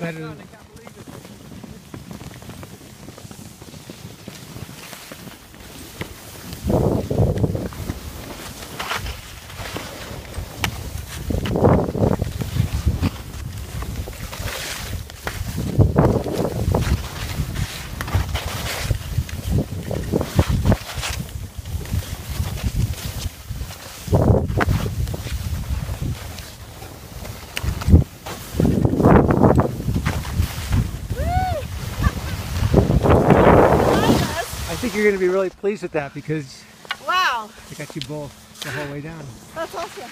Better than, think you're going to be really pleased with that because Wow, I got you both the whole way down. that's awesome.